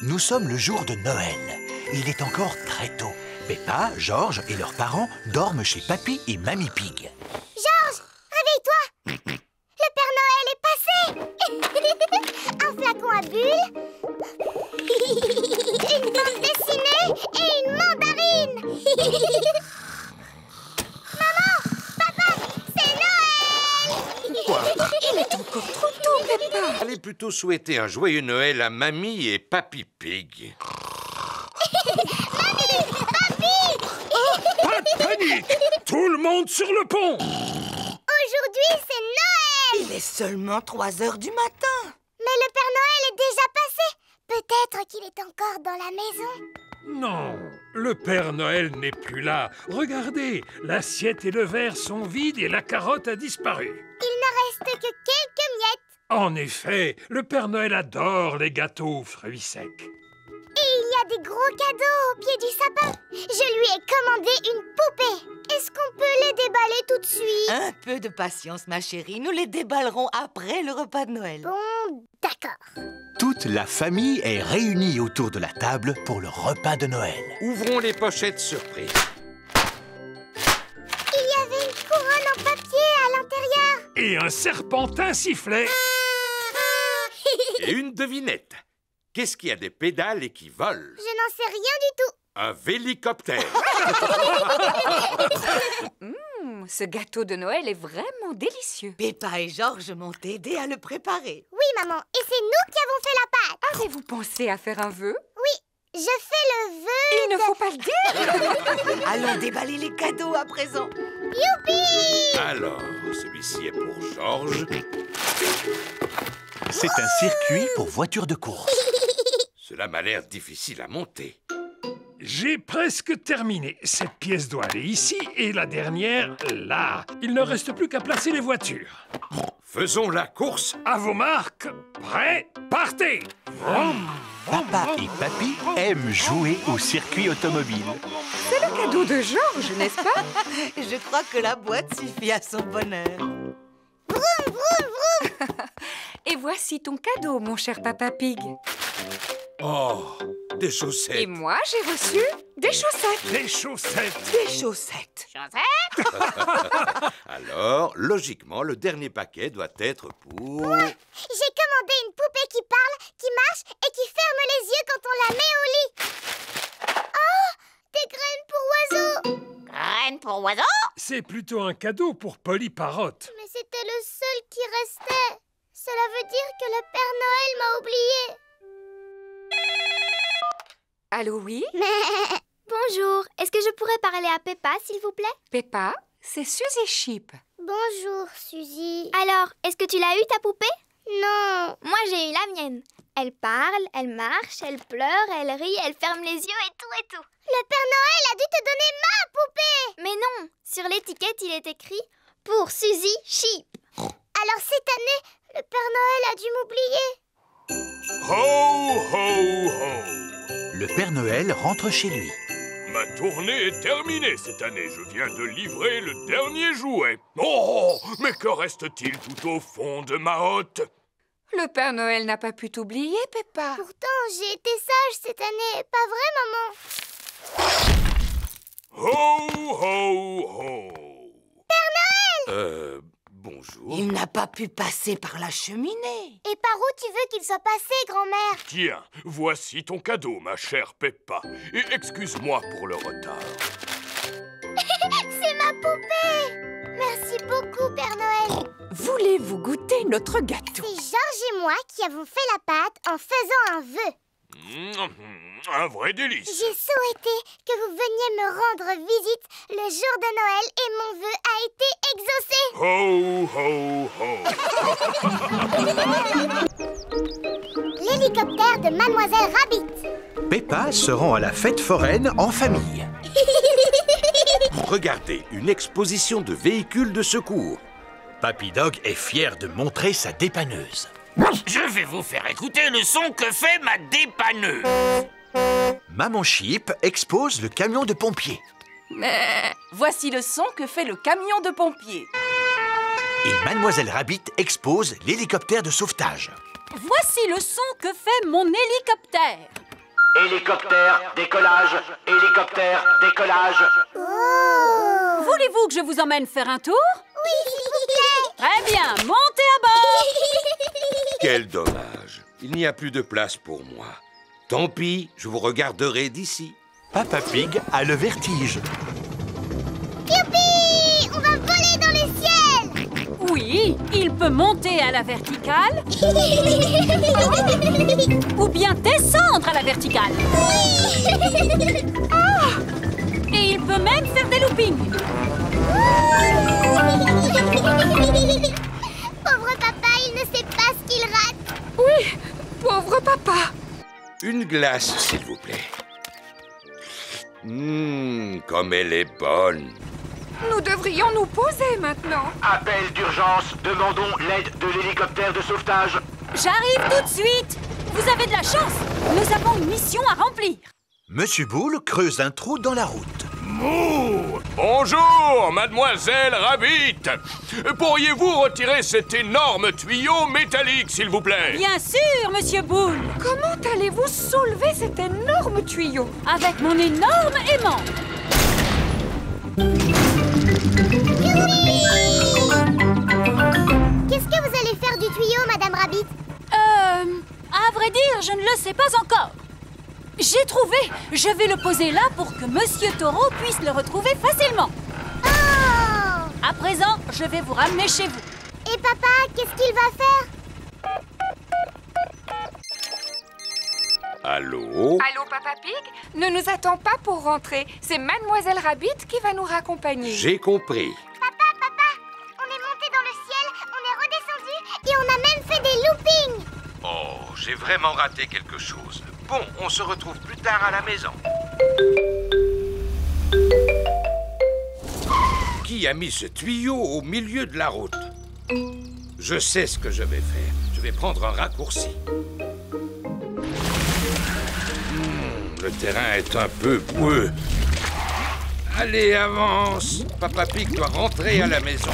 Nous sommes le jour de Noël. Il est encore très tôt. Peppa, George et leurs parents dorment chez Papy et Mamie Pig. Plutôt souhaiter un joyeux Noël à Mamie et Papy Pig. Pas de panique Tout le monde sur le pont. Aujourd'hui, c'est Noël. Il est seulement 3 heures du matin. Mais le Père Noël est déjà passé. Peut-être qu'il est encore dans la maison. Non, le Père Noël n'est plus là. Regardez, l'assiette et le verre sont vides et la carotte a disparu. Il ne reste que quelques miettes En effet, le Père Noël adore les gâteaux aux fruits secs. Et il y a des gros cadeaux au pied du sapin Je lui ai commandé une poupée Est-ce qu'on peut les déballer tout de suite? Un peu de patience, ma chérie. Nous les déballerons après le repas de Noël. Bon, d'accord Toute la famille est réunie autour de la table pour le repas de Noël. Ouvrons les pochettes surprises. Il y avait une couronne en papier à l'intérieur Et un serpentin sifflet. Et une devinette. Qu'est-ce qui a des pédales et qui vole Je n'en sais rien du tout Un vélicoptère. Hum, ce gâteau de Noël est vraiment délicieux. Peppa et Georges m'ont aidé à le préparer. Oui, maman, et c'est nous qui avons fait la pâte Avez-vous pensé à faire un vœu? Je fais le vœu Il ne faut pas le dire Allons déballer les cadeaux à présent. Youpi Alors, celui-ci est pour Georges. C'est un circuit pour voitures de course. Cela m'a l'air difficile à monter. J'ai presque terminé. Cette pièce doit aller ici et la dernière là. Il ne reste plus qu'à placer les voitures. Faisons la course. À vos marques, prêts, partez Vroom, vroom, Papa vroom, et Papy vroom, aiment jouer au circuit automobile. C'est le cadeau de Georges, n'est-ce pas? Je crois que la boîte suffit à son bonheur. Et voici ton cadeau, mon cher Papa Pig. Oh, des Et chaussettes. moi, j'ai reçu des chaussettes. Des chaussettes. Des chaussettes. Alors, logiquement, le dernier paquet doit être pour... J'ai commandé une poupée qui parle, qui marche et qui ferme les yeux quand on la met au lit Oh Des graines pour oiseaux Graine pour oiseau C'est plutôt un cadeau pour Polly Parotte. Mais c'était le seul qui restait Cela veut dire que le Père Noël m'a oublié Allô, oui? Bonjour, est-ce que je pourrais parler à Peppa, s'il vous plaît? Peppa, c'est Suzy Sheep. Bonjour, Suzy. Alors, est-ce que tu l'as eu, ta poupée? Non. Moi, j'ai eu la mienne. Elle parle, elle marche, elle pleure, elle rit, elle ferme les yeux et tout et tout. Le Père Noël a dû te donner ma poupée Mais non, sur l'étiquette, il est écrit « Pour Suzy Sheep ». Alors cette année, le Père Noël a dû m'oublier. Ho, ho, ho Le Père Noël rentre chez lui. Ma tournée est terminée cette année. Je viens de livrer le dernier jouet. Oh, mais que reste-t-il tout au fond de ma hotte? Le Père Noël n'a pas pu t'oublier, Peppa. Pourtant, j'ai été sage cette année, pas vrai, maman? Ho, ho, ho Euh, bonjour. Il n'a pas pu passer par la cheminée. Et par où tu veux qu'il soit passé, grand-mère? Tiens, voici ton cadeau, ma chère Peppa. Et excuse-moi pour le retard. C'est ma poupée Merci beaucoup, Père Noël Voulez-vous goûter notre gâteau? C'est Georges et moi qui avons fait la pâte en faisant un vœu. Mmh, un vrai délice. J'ai souhaité que vous veniez me rendre visite le jour de Noël et mon vœu a été exaucé. Ho, ho, ho. L'hélicoptère de Mademoiselle Rabbit. Peppa se rend à la fête foraine en famille. Regardez, une exposition de véhicules de secours. Papy Dog est fier de montrer sa dépanneuse. Je vais vous faire écouter le son que fait ma dépanneuse. Maman Sheep expose le camion de pompiers. Voici le son que fait le camion de pompiers. Et Mademoiselle Rabbit expose l'hélicoptère de sauvetage. Voici le son que fait mon hélicoptère. Hélicoptère, décollage, hélicoptère, décollage. Oh. Voulez-vous que je vous emmène faire un tour? Oui, s'il vous plaît. Très bien, montez à bord. Quel dommage. Il n'y a plus de place pour moi. Tant pis, je vous regarderai d'ici. Papa Pig a le vertige. Youpi On va voler dans le ciel Oui, il peut monter à la verticale ou bien descendre à la verticale. Ah Et il peut même faire des loopings. Pauvre papa, il ne sait pas ce qu'il rate. Oui, pauvre papa. Une glace, s'il vous plaît. Hum, comme elle est bonne. Nous devrions nous poser maintenant. Appel d'urgence, demandons l'aide de l'hélicoptère de sauvetage. J'arrive tout de suite. Vous avez de la chance. Nous avons une mission à remplir. Monsieur Boule creuse un trou dans la route. Mouh Bonjour, mademoiselle Rabbit Pourriez-vous retirer cet énorme tuyau métallique, s'il vous plaît? Bien sûr, monsieur Boule. Comment allez-vous soulever cet énorme tuyau? Avec mon énorme aimant. Qu'est-ce que vous allez faire du tuyau, Madame Rabbit? Euh... À vrai dire, je ne le sais pas encore. J'ai trouvé Je vais le poser là pour que Monsieur Taureau puisse le retrouver facilement. Oh À présent, je vais vous ramener chez vous. Et papa, qu'est-ce qu'il va faire? Allô? Allô, Papa Pig? Ne nous attends pas pour rentrer. C'est Mademoiselle Rabbit qui va nous raccompagner. J'ai compris. Papa, papa, on est monté dans le ciel, on est redescendu et on a même fait des loopings Oh, j'ai vraiment raté quelque chose. Bon, on se retrouve plus tard à la maison. Qui a mis ce tuyau au milieu de la route? Je sais ce que je vais faire. Je vais prendre un raccourci. Hmm, le terrain est un peu boueux. Allez, avance Papa Pig doit rentrer à la maison.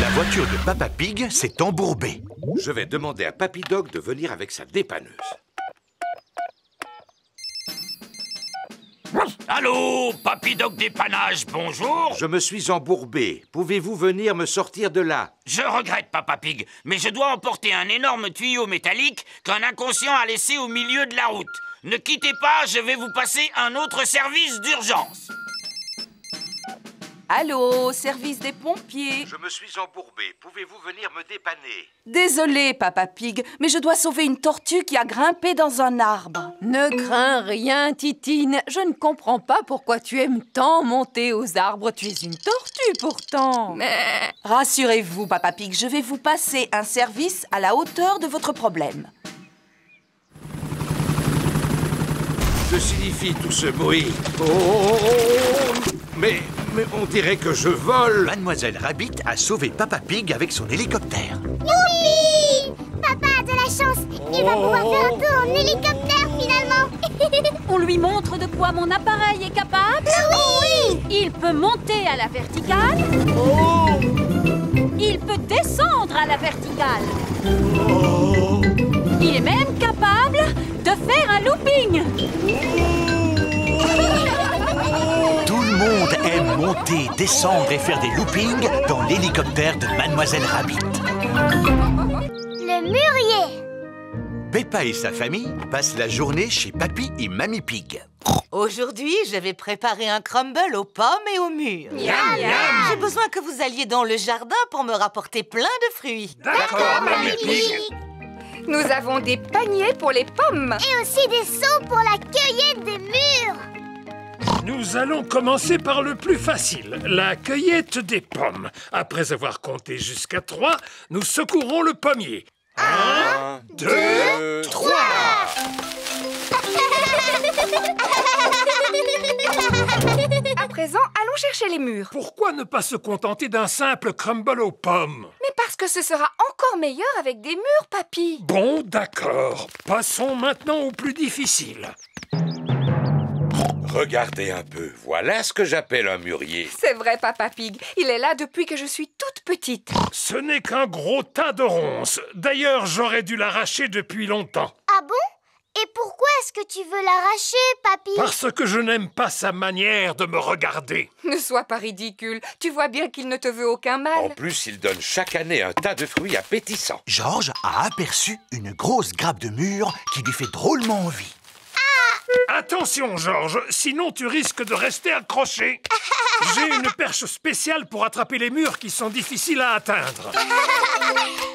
La voiture de Papa Pig s'est embourbée. Je vais demander à Papy Dog de venir avec sa dépanneuse. Allô, Papy Dog Dépannage, bonjour Je me suis embourbé. Pouvez-vous venir me sortir de là? Je regrette, Papa Pig, mais je dois emporter un énorme tuyau métallique qu'un inconscient a laissé au milieu de la route. Ne quittez pas, je vais vous passer un autre service d'urgence. Allô, service des pompiers. Je me suis embourbé. Pouvez-vous venir me dépanner? Désolé, Papa Pig, mais je dois sauver une tortue qui a grimpé dans un arbre. Ne crains rien, Titine. Je ne comprends pas pourquoi tu aimes tant monter aux arbres. Tu es une tortue pourtant. Rassurez-vous, Papa Pig, je vais vous passer un service à la hauteur de votre problème. Que signifie tout ce bruit oh, oh, oh, oh. Mais, mais on dirait que je vole. Mademoiselle Rabbit a sauvé Papa Pig avec son hélicoptère. Youpi Papa a de la chance. Il va pouvoir faire un tour en hélicoptère finalement. On lui montre de quoi mon appareil est capable. Oui. Il peut monter à la verticale. Il peut descendre à la verticale. Il est même capable de faire un looping. Tout monter, descendre et faire des loopings dans l'hélicoptère de Mademoiselle Rabbit. Le mûrier Peppa et sa famille passent la journée chez Papy et Mamie Pig. Aujourd'hui, je vais préparer un crumble aux pommes et aux mûres. J'ai besoin que vous alliez dans le jardin pour me rapporter plein de fruits. D'accord, Mamie Pig. Nous avons des paniers pour les pommes. Et aussi des seaux pour la cueillette des mûres Nous allons commencer par le plus facile, la cueillette des pommes. Après avoir compté jusqu'à trois, nous secourons le pommier. Un, deux, trois À présent, allons chercher les mûres. Pourquoi ne pas se contenter d'un simple crumble aux pommes? Mais parce que ce sera encore meilleur avec des mûres, papy. Bon, d'accord. Passons maintenant au plus difficile. Regardez un peu, voilà ce que j'appelle un mûrier. C'est vrai, Papa Pig. Il est là depuis que je suis toute petite. Ce n'est qu'un gros tas de ronces. D'ailleurs, j'aurais dû l'arracher depuis longtemps. Ah bon? Et pourquoi est-ce que tu veux l'arracher, papy? Parce que je n'aime pas sa manière de me regarder. Ne sois pas ridicule. Tu vois bien qu'il ne te veut aucun En mal. plus, il donne chaque année un tas de fruits appétissants. Georges a aperçu une grosse grappe de mûre qui lui fait drôlement envie. Attention, Georges, sinon tu risques de rester accroché. J'ai une perche spéciale pour attraper les murs qui sont difficiles à atteindre.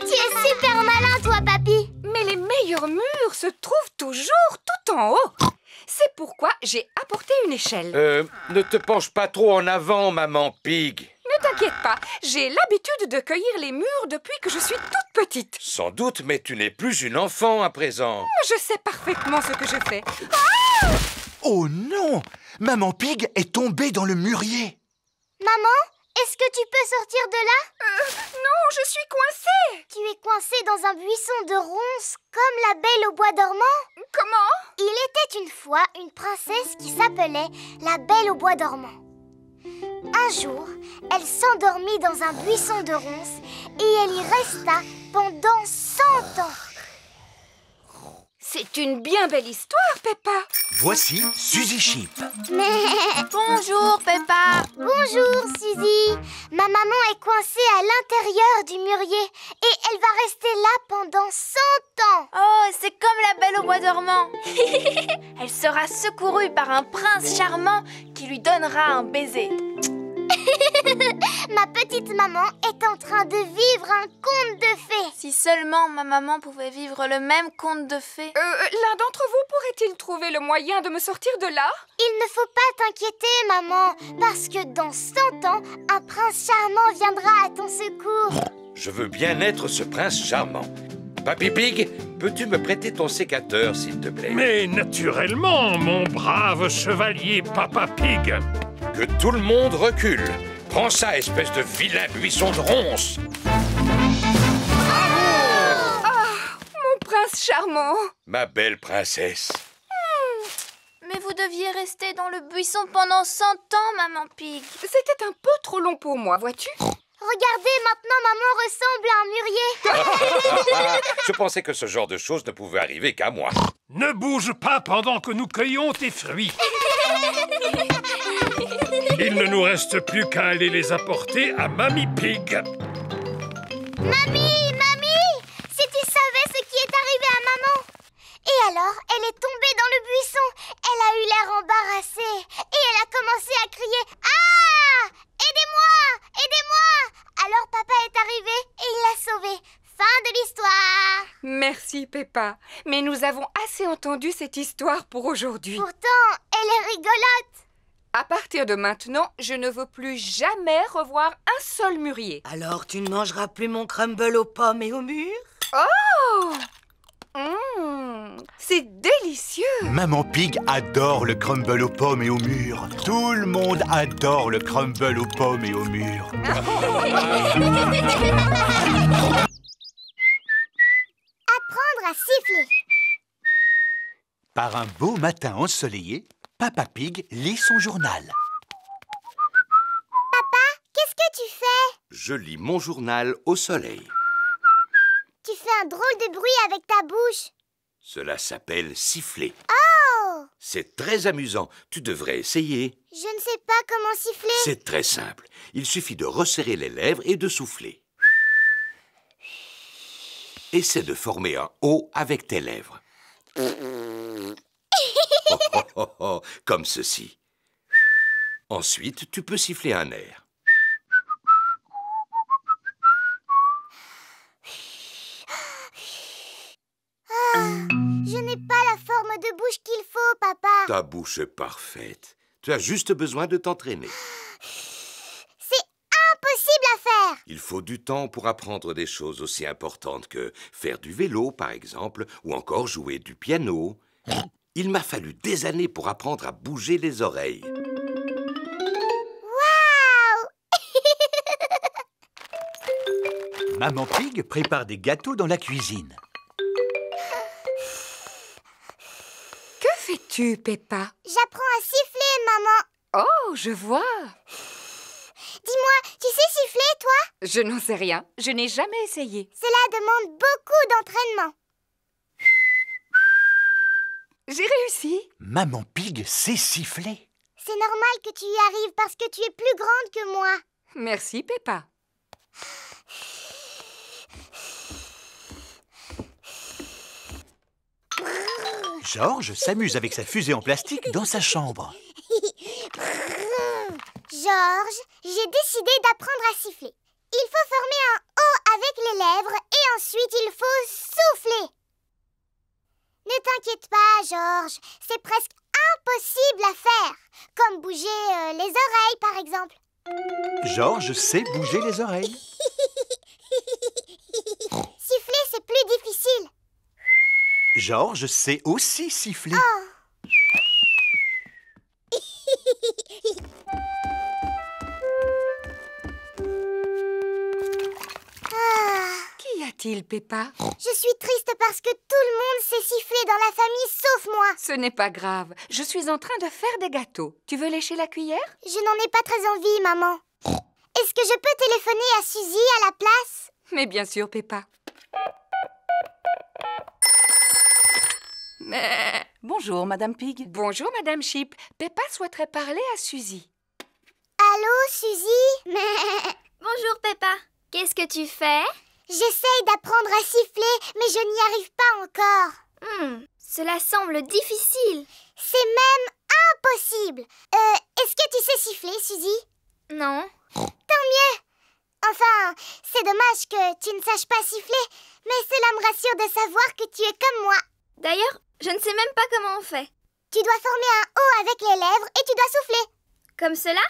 Tu es super malin, toi, papy Mais les meilleurs murs se trouvent toujours tout en haut. C'est pourquoi j'ai apporté une échelle. Euh, ne te penche pas trop en avant, maman Pig. Ne t'inquiète pas, j'ai l'habitude de cueillir les murs depuis que je suis toute petite. Sans doute, mais tu n'es plus une enfant à présent. Je sais parfaitement ce que je fais. Oh non Maman Pig est tombée dans le mûrier. Maman, est-ce que tu peux sortir de là? Euh, non, je suis coincée. Tu es coincée dans un buisson de ronces comme la belle au bois dormant Comment? Il était une fois une princesse qui s'appelait la belle au bois dormant. Un jour, elle s'endormit dans un buisson de ronces et elle y resta pendant 100 ans. C'est une bien belle histoire, Peppa. Voici Suzy Sheep. Bonjour, Peppa. Bonjour, Suzy. Ma maman est coincée à l'intérieur du mûrier et elle va rester là pendant 100 ans. Oh, c'est comme la belle au bois dormant. Elle sera secourue par un prince charmant qui lui donnera un baiser. Ma petite maman est en train de vivre un conte de fées. Si seulement ma maman pouvait vivre le même conte de fées. Euh, l'un d'entre vous pourrait-il trouver le moyen de me sortir de là? Il ne faut pas t'inquiéter, maman, parce que dans 100 ans, un prince charmant viendra à ton secours. Je veux bien être ce prince charmant. Papy Pig, peux-tu me prêter ton sécateur, s'il te plaît? Mais naturellement, mon brave chevalier Papa Pig. Que tout le monde recule. Prends ça, espèce de vilain buisson de ronces. Mon prince charmant. Ma belle princesse. Mais vous deviez rester dans le buisson pendant 100 ans, maman Pig. C'était un peu trop long pour moi, vois-tu? Regardez, maintenant maman ressemble à un mûrier. Je pensais que ce genre de choses ne pouvait arriver qu'à moi. Ne bouge pas pendant que nous cueillons tes fruits. Il ne nous reste plus qu'à aller les apporter à Mamie Pig. Mamie, mamie, si tu savais ce qui est arrivé à maman. Et alors, elle est tombée dans le buisson. Elle a eu l'air embarrassée et elle a commencé à crier Ah Aidez-moi Aidez-moi Alors papa est arrivé et il l'a sauvée. Fin de l'histoire. Merci, Peppa. Mais nous avons assez entendu cette histoire pour aujourd'hui. Pourtant, elle est rigolote. À partir de maintenant, je ne veux plus jamais revoir un seul mûrier. Alors tu ne mangeras plus mon crumble aux pommes et au mûr Oh Mmh, C'est délicieux Maman Pig adore le crumble aux pommes et au mûr. Tout le monde adore le crumble aux pommes et au mûr. Apprendre à siffler. Par un beau matin ensoleillé, Papa Pig lit son journal. Qu'est-ce que tu fais? Je lis mon journal au soleil. Tu fais un drôle de bruit avec ta bouche. Cela s'appelle siffler. Oh C'est très amusant. Tu devrais essayer. Je ne sais pas comment siffler. C'est très simple. Il suffit de resserrer les lèvres et de souffler. Essaie de former un O avec tes lèvres. Oh, oh, comme ceci. Ensuite, tu peux siffler un air. Je n'ai pas la forme de bouche qu'il faut, papa. Ta bouche est parfaite. Tu as juste besoin de t'entraîner. C'est impossible à faire. Il faut du temps pour apprendre des choses aussi importantes que faire du vélo, par exemple, ou encore jouer du piano. Il m'a fallu des années pour apprendre à bouger les oreilles. Waouh Maman Pig prépare des gâteaux dans la cuisine. Que fais-tu, Peppa? J'apprends à siffler, maman. Oh, je vois Dis-moi, tu sais siffler, toi? Je n'en sais rien. Je n'ai jamais essayé. Cela demande beaucoup d'entraînement. J'ai réussi. Maman Pig sait siffler. C'est normal que tu y arrives parce que tu es plus grande que moi. Merci, Peppa. Georges s'amuse avec sa fusée en plastique dans sa chambre. Georges, j'ai décidé d'apprendre à siffler. Il faut former un O avec les lèvres et ensuite il faut souffler. Ne t'inquiète pas, Georges, c'est presque impossible à faire, comme bouger euh, les oreilles par exemple. Georges sait bouger les oreilles. Siffler, c'est plus difficile. Georges sait aussi siffler. Oh. Ah, Qu'y a-t-il, Peppa je suis triste parce que tout le monde sait siffler dans la famille sauf moi. Ce n'est pas grave. Je suis en train de faire des gâteaux. Tu veux lécher la cuillère? Je n'en ai pas très envie, maman. Est-ce que je peux téléphoner à Suzy à la place? Mais bien sûr, Peppa. Mais... Bonjour, Madame Pig. Bonjour, Madame Chip. Peppa souhaiterait parler à Suzy. Allô, Suzy? Bonjour Peppa. Qu'est-ce que tu fais? J'essaye d'apprendre à siffler, mais je n'y arrive pas encore. Hmm, Cela semble difficile. C'est même impossible. Euh, est-ce que tu sais siffler, Suzy? Non. Tant mieux. Enfin, c'est dommage que tu ne saches pas siffler, mais cela me rassure de savoir que tu es comme moi. D'ailleurs, je ne sais même pas comment on fait. Tu dois former un O avec les lèvres et tu dois souffler. Comme cela?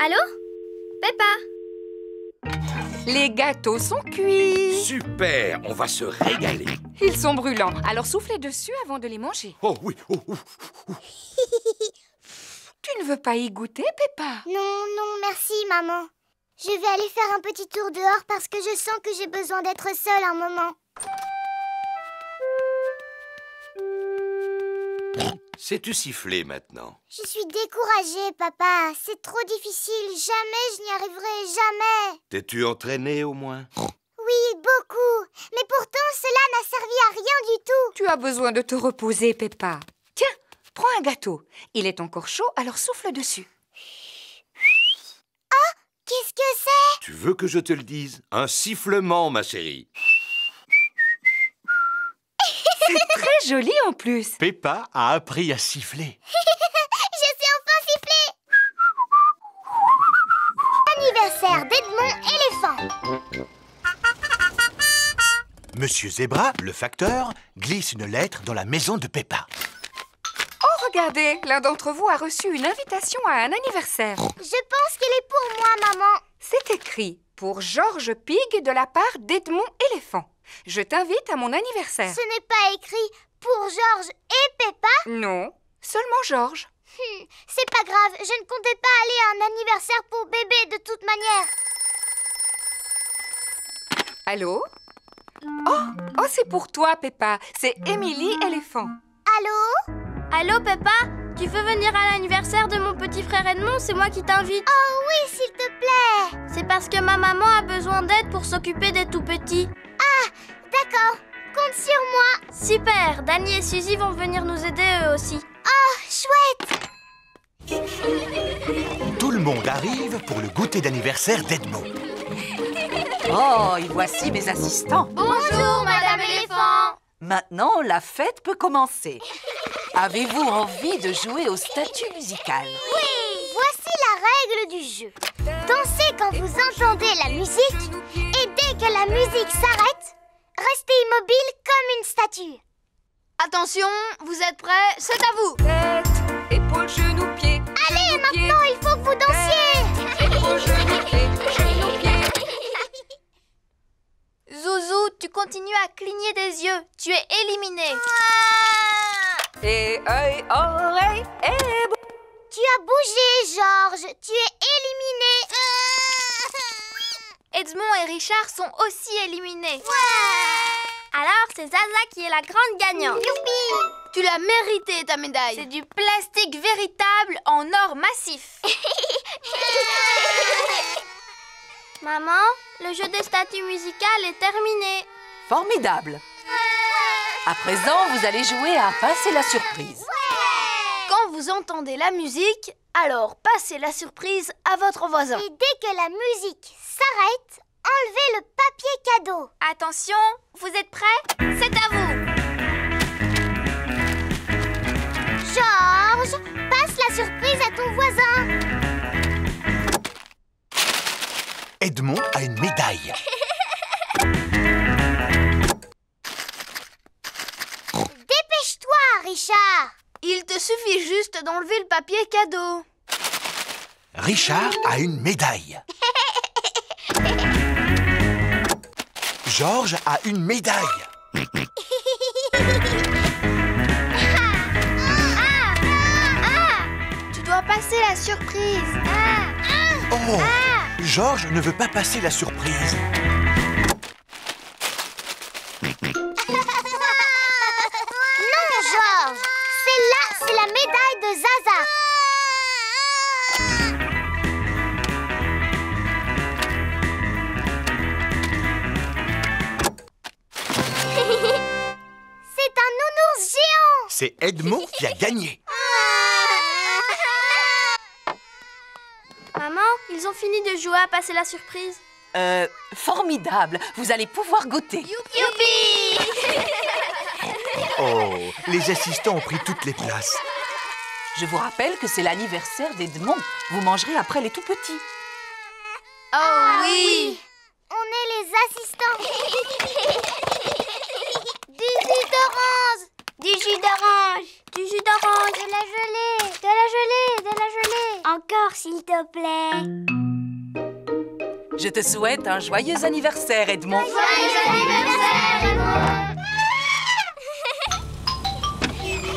Allô? Peppa Les gâteaux sont cuits. Super, on va se régaler. Ils sont brûlants, alors soufflez dessus avant de les manger. Oh oui, oh, oh, oh. Tu ne veux pas y goûter, Peppa? Non, non, merci, maman. Je vais aller faire un petit tour dehors parce que je sens que j'ai besoin d'être seule un moment. Sais-tu siffler maintenant? Je suis découragée, papa. C'est trop difficile. Jamais je n'y arriverai. Jamais. T'es-tu entraîné au moins? Oui, beaucoup. Mais pourtant, cela n'a servi à rien du tout. Tu as besoin de te reposer, Peppa. Tiens, prends un gâteau. Il est encore chaud, alors souffle dessus. Qu'est-ce que c'est? Tu veux que je te le dise? Un sifflement, ma chérie. C'est très joli en plus. Peppa a appris à siffler. Je sais enfin siffler Anniversaire d'Edmond éléphant. Monsieur Zebra, le facteur, glisse une lettre dans la maison de Peppa. Oh, regardez, l'un d'entre vous a reçu une invitation à un anniversaire. Je pense qu'il est pour moi, maman. C'est écrit pour Georges Pig de la part d'Edmond Éléphant. Je t'invite à mon anniversaire. Ce n'est pas écrit pour Georges et Peppa. Non, seulement Georges. Hmm, c'est pas grave, je ne comptais pas aller à un anniversaire pour bébé de toute manière. Allô? Oh, oh c'est pour toi, Peppa. C'est Émilie Éléphant. Allô? Allô Peppa? Tu veux venir à l'anniversaire de mon petit frère Edmond? C'est moi qui t'invite. Oh oui, s'il te plaît. C'est parce que ma maman a besoin d'aide pour s'occuper des tout petits. Ah, d'accord. Compte sur moi. Super Danny et Suzy vont venir nous aider eux aussi. Oh, chouette. Tout le monde arrive pour le goûter d'anniversaire d'Edmond. Oh, et voici mes assistants. Bonjour Madame Éléphant Maintenant, la fête peut commencer. Avez-vous envie de jouer au statut musical? Oui, la règle du jeu. Dansez quand vous entendez la musique et dès que la musique s'arrête, restez immobile comme une statue. Attention, vous êtes prêts C'est à vous Tête, épaules, genoux, pieds. Allez, genoux, pieds. maintenant, il faut que vous dansiez. Épaules, genoux, pieds. Genoux, pieds. Zouzou, tu continues à cligner des yeux. Tu es éliminé. Et œil, oreille et as bougé, Georges. Tu es éliminé. Edmond et Richard sont aussi éliminés. Alors, c'est Zaza qui est la grande gagnante. Tu l'as mérité ta médaille. C'est du plastique véritable en or massif. Maman, le jeu des statues musicales est terminé. Formidable. À présent, vous allez jouer à passer la surprise. Vous entendez la musique, alors passez la surprise à votre voisin. Et dès que la musique s'arrête, enlevez le papier cadeau. Attention, vous êtes prêts? C'est à vous. Georges, passe la surprise à ton voisin. Edmond a une médaille. Il te suffit juste d'enlever le papier cadeau. Richard a une médaille. Georges a une médaille. Tu dois passer la surprise. Oh Georges ne veut pas passer la surprise. C'est Edmond qui a gagné. Maman, ils ont fini de jouer à passer la surprise. Euh, formidable. Vous allez pouvoir goûter. Youpi Oh, les assistants ont pris toutes les places. Je vous rappelle que c'est l'anniversaire d'Edmond. Vous mangerez après les tout petits. Oh oui On est les assistants. du jus d'orange. Du jus d'orange Du jus d'orange De la gelée. De la gelée. De la gelée. Encore, s'il te plaît. Je te souhaite un joyeux anniversaire, Edmond.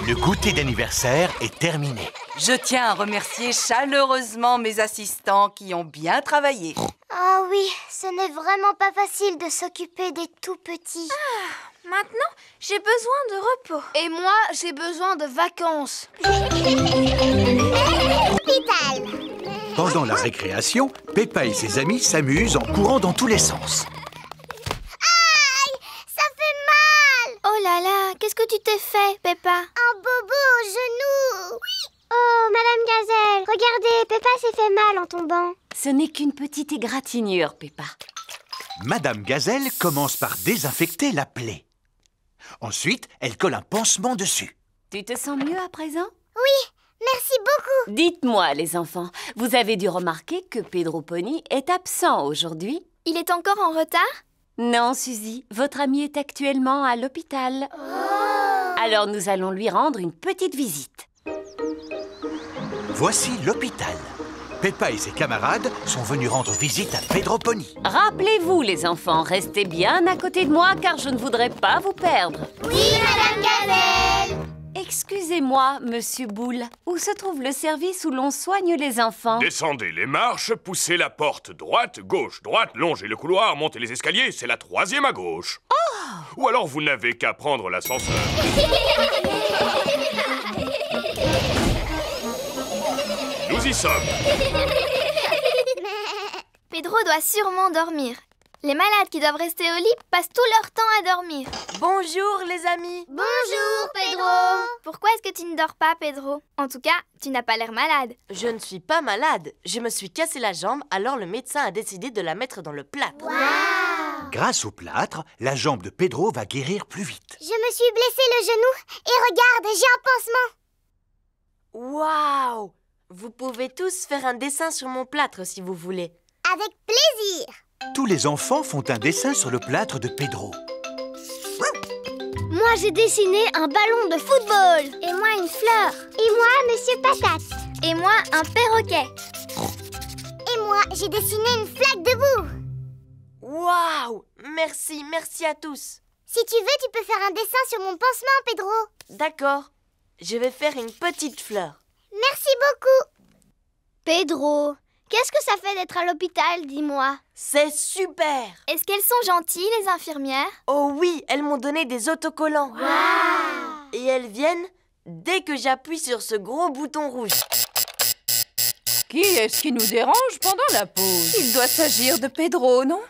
Le goûter d'anniversaire est terminé. Je tiens à remercier chaleureusement mes assistants qui ont bien travaillé. Oh oui, ce n'est vraiment pas facile de s'occuper des tout petits. Maintenant, j'ai besoin de repos. Et moi, j'ai besoin de vacances. Hôpital. Pendant la récréation, Peppa et ses amis s'amusent en courant dans tous les sens. Aïe, ça fait mal. Oh là là, qu'est-ce que tu t'es fait, Peppa? Un bobo au genou. Oui. Oh, Madame Gazelle, regardez, Peppa s'est fait mal en tombant. Ce n'est qu'une petite égratignure, Peppa. Madame Gazelle commence par désinfecter la plaie. Ensuite, elle colle un pansement dessus. Tu te sens mieux à présent? Oui, merci beaucoup. Dites-moi, les enfants, vous avez dû remarquer que Pedro Pony est absent aujourd'hui? Il est encore en retard? Non, Suzy, votre ami est actuellement à l'hôpital. Alors nous allons lui rendre une petite visite. Voici l'hôpital. Peppa et ses camarades sont venus rendre visite à Pedro Pony. Rappelez-vous, les enfants, restez bien à côté de moi car je ne voudrais pas vous perdre. Oui, Madame Gazelle. Excusez-moi, monsieur Boule, où se trouve le service où l'on soigne les enfants? Descendez les marches, poussez la porte droite, gauche, droite, longez le couloir, montez les escaliers, c'est la troisième à gauche. Ou alors vous n'avez qu'à prendre l'ascenseur. Nous y sommes. Pedro doit sûrement dormir. Les malades qui doivent rester au lit passent tout leur temps à dormir. Bonjour les amis Bonjour, Pedro. Pourquoi est-ce que tu ne dors pas, Pedro? En tout cas, tu n'as pas l'air malade. Je ne suis pas malade. Je me suis cassé la jambe, alors le médecin a décidé de la mettre dans le plâtre. Grâce au plâtre, la jambe de Pedro va guérir plus vite. Je me suis blessé le genou et regarde, j'ai un pansement. Waouh Vous pouvez tous faire un dessin sur mon plâtre si vous voulez. Avec plaisir. Tous les enfants font un dessin sur le plâtre de Pedro. Moi, j'ai dessiné un ballon de football. Et moi, une fleur. Et moi, Monsieur Patate. Et moi, un perroquet. Et moi, j'ai dessiné une flaque de boue. Waouh Merci, merci à tous. Si tu veux, tu peux faire un dessin sur mon pansement, Pedro. D'accord. Je vais faire une petite fleur. Merci beaucoup. Pedro, qu'est-ce que ça fait d'être à l'hôpital, dis-moi? C'est super Est-ce qu'elles sont gentilles, les infirmières? Oh oui, elles m'ont donné des autocollants. Et elles viennent dès que j'appuie sur ce gros bouton rouge. Qui est-ce qui nous dérange pendant la pause? Il doit s'agir de Pedro, non?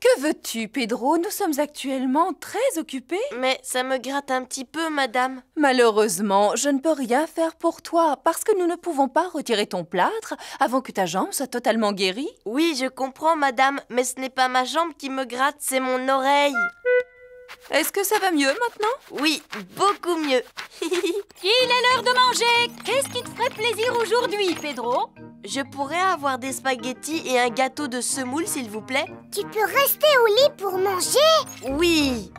Que veux-tu, Pedro? Nous sommes actuellement très occupés. Mais ça me gratte un petit peu, madame. Malheureusement, je ne peux rien faire pour toi parce que nous ne pouvons pas retirer ton plâtre avant que ta jambe soit totalement guérie. Oui, je comprends, madame, mais ce n'est pas ma jambe qui me gratte, c'est mon oreille. Est-ce que ça va mieux maintenant? Oui, beaucoup mieux. Il est l'heure de manger Qu'est-ce qui te ferait plaisir aujourd'hui, Pedro? Je pourrais avoir des spaghettis et un gâteau de semoule, s'il vous plaît Tu peux rester au lit pour manger? Oui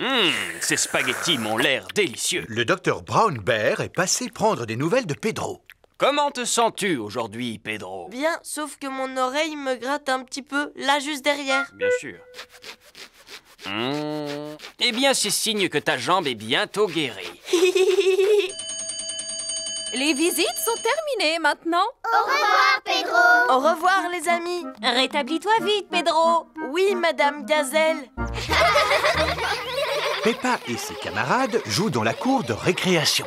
Hum, ces spaghettis m'ont l'air délicieux. Le docteur Brown Bear est passé prendre des nouvelles de Pedro. Comment te sens-tu aujourd'hui, Pedro? Bien, sauf que mon oreille me gratte un petit peu, là juste derrière. Bien sûr. Hum, Eh bien, c'est signe que ta jambe est bientôt guérie. Les visites sont terminées maintenant. Au revoir, Pedro Au revoir, les amis Rétablis-toi vite, Pedro Oui, madame Gazelle Peppa et ses camarades jouent dans la cour de récréation.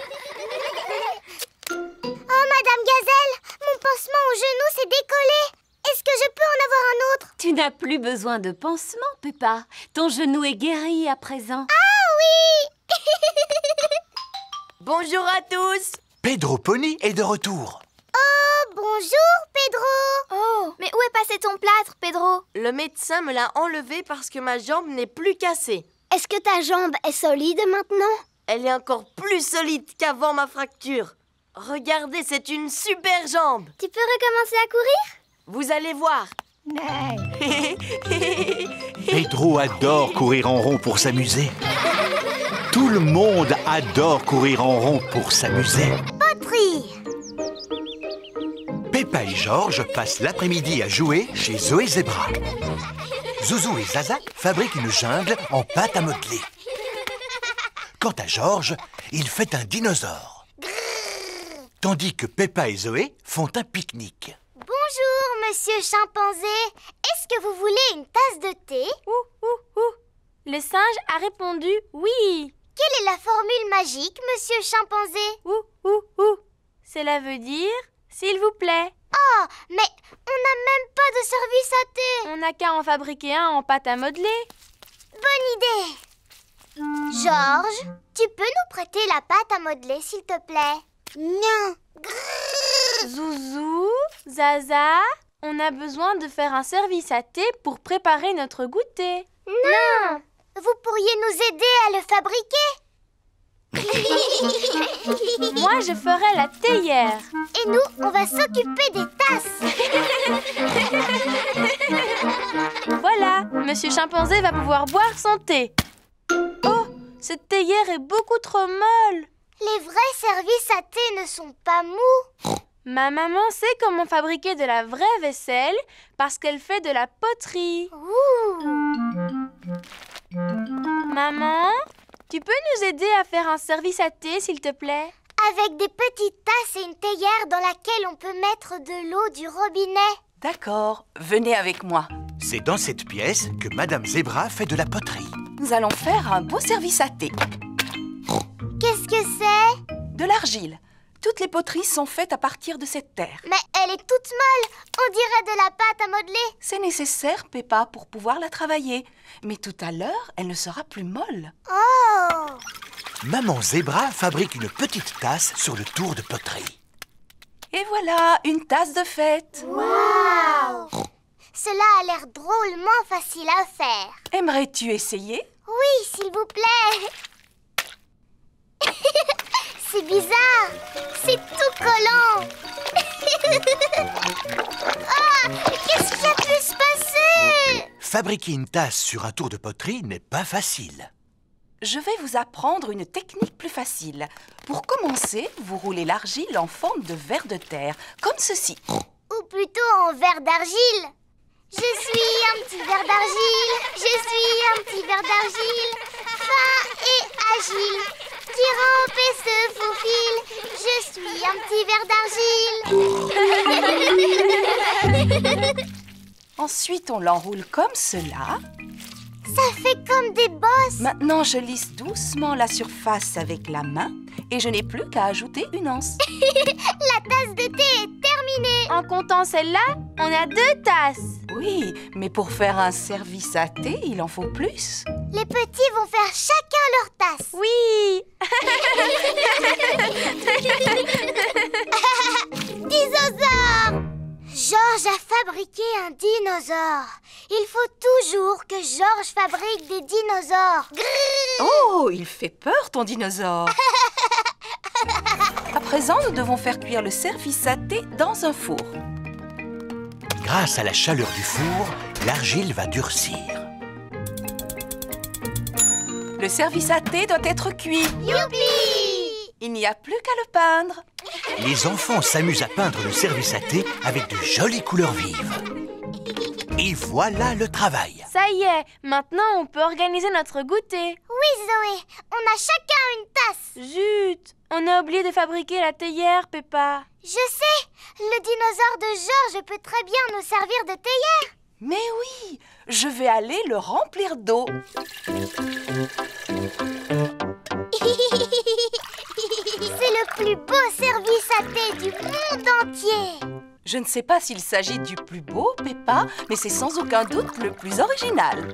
Oh, Madame Gazelle, mon pansement au genou s'est décollé. Est-ce que je peux en avoir un autre? Tu n'as plus besoin de pansement, Peppa. Ton genou est guéri à présent. Ah oui Bonjour à tous Pedro Pony est de retour. Oh, bonjour, Pedro Oh, mais où est passé ton plâtre, Pedro? Le médecin me l'a enlevé parce que ma jambe n'est plus cassée. Est-ce que ta jambe est solide maintenant? Elle est encore plus solide qu'avant ma fracture. Regardez, c'est une super jambe. Tu peux recommencer à courir? Vous allez voir. Pedro adore courir en rond pour s'amuser. Tout le monde adore courir en rond pour s'amuser. Poterie Peppa et Georges passent l'après-midi à jouer chez Zoé Zebra. Zouzou et Zaza fabriquent une jungle en pâte à modeler. Quant à Georges, il fait un dinosaure. Tandis que Peppa et Zoé font un pique-nique. Bonjour, monsieur chimpanzé. Est-ce que vous voulez une tasse de thé? Ouh, ouh, ouh. Le singe a répondu oui. Quelle est la formule magique, monsieur chimpanzé? Ouh, ouh, ouh. Cela veut dire s'il vous plaît. Oh, mais on n'a même pas de service à thé. On n'a qu'à en fabriquer un en pâte à modeler. Bonne idée. Georges, tu peux nous prêter la pâte à modeler, s'il te plaît? Non. Zouzou, Zaza, on a besoin de faire un service à thé pour préparer notre goûter. Non. Vous pourriez nous aider à le fabriquer Moi, je ferai la théière. Et nous, on va s'occuper des tasses. Voilà, Monsieur Chimpanzé va pouvoir boire son thé. Oh, cette théière est beaucoup trop molle. Les vrais services à thé ne sont pas mous. Ma maman sait comment fabriquer de la vraie vaisselle parce qu'elle fait de la poterie. Maman, tu peux nous aider à faire un service à thé, s'il te plaît? Avec des petites tasses et une théière dans laquelle on peut mettre de l'eau du robinet. D'accord, venez avec moi. C'est dans cette pièce que Madame Zebra fait de la poterie. Nous allons faire un beau service à thé. Qu'est-ce que c'est? De l'argile. Toutes les poteries sont faites à partir de cette terre. Mais elle est toute molle. On dirait de la pâte à modeler. C'est nécessaire, Peppa, pour pouvoir la travailler. Mais tout à l'heure, elle ne sera plus molle. Oh Maman Zebra fabrique une petite tasse sur le tour de poterie. Et voilà, une tasse de fête. Waouh Cela a l'air drôlement facile à faire. Aimerais-tu essayer? Oui, s'il vous plaît. C'est bizarre. C'est tout collant. ah Qu'est-ce qui a pu se passer? Fabriquer une tasse sur un tour de poterie n'est pas facile. Je vais vous apprendre une technique plus facile. Pour commencer, vous roulez l'argile en forme de verre de terre, comme ceci. Ou plutôt en verre d'argile. Je suis un petit verre d'argile. Je suis un petit verre d'argile. Fin et agile. Qui rampe et se faufile. Je suis un petit verre d'argile. Ensuite, on l'enroule comme cela. Ça fait comme des bosses. Maintenant, je lisse doucement la surface avec la main et je n'ai plus qu'à ajouter une anse. La tasse de thé est terminée. Terminé En comptant celle-là, on a deux tasses Oui, mais pour faire un service à thé, il en faut plus. Les petits vont faire chacun leur tasse Oui Dinosaure Georges a fabriqué un dinosaure. Il faut toujours que Georges fabrique des dinosaures. Oh, il fait peur ton dinosaure. présent, nous devons faire cuire le service à thé dans un four. Grâce à la chaleur du four, l'argile va durcir. Le service à thé doit être cuit. Youpi Il n'y a plus qu'à le peindre. Les enfants s'amusent à peindre le service à thé avec de jolies couleurs vives. Et voilà le travail. Ça y est, maintenant on peut organiser notre goûter. Oui, Zoé, on a chacun une tasse. Zut, on a oublié de fabriquer la théière, Peppa. Je sais, le dinosaure de Georges peut très bien nous servir de théière. Mais oui, je vais aller le remplir d'eau. C'est le plus beau service à thé du monde entier. Je ne sais pas s'il s'agit du plus beau, Peppa, mais c'est sans aucun doute le plus original.